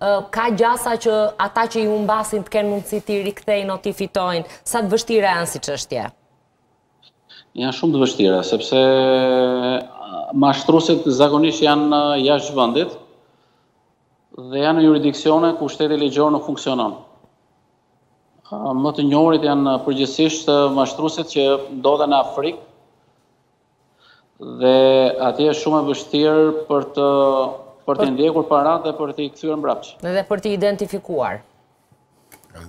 Ka gjasa që ata që i humbasin të kenë mundësi t'i rikthejnë o t'i fitojnë. Sa të vështira janë si çështje? Janë shumë të vështira, sepse mashtrusit zakonisht janë jashtë vendit dhe janë në juridiksione ku shteti ligjor nuk funksionon. Më të njohurit janë përgjithësisht mashtrusit që ndodhen në Afrikë, Dhe atje është shumë e vështirë për të për të ndjekur paratë dhe për t'i kthyer mbrapsht. Dhe për të identifikuar.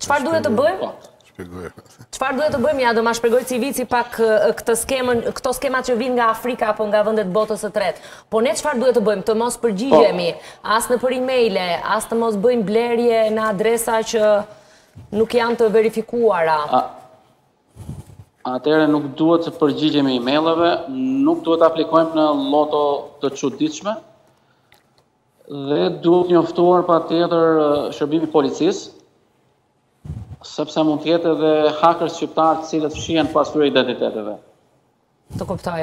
Çfarë duhet të bëjmë? Po. Çfarë duhet të bëjmë? Ja do ma shpjegojë Civici pak këtë skemën, këto skemat që vijnë nga Afrika apo nga vende të botës së tretë. Po ne çfarë duhet të bëjmë? Të mos përgjigjemi po. as nëpër emaile, as të mos bëjmë blerje në adresa që nuk janë të verifikuara. Atëherë nuk duhet të përgjigjemi emaileve, nuk duhet të aplikojmë në loto të çuditshme dhe duhet njoftuar patjetër shërbimi i policisë sepse mund të jenë edhe hackers shqiptarë të cilët fshihen pas këtyre identiteteve. Të kuptoj.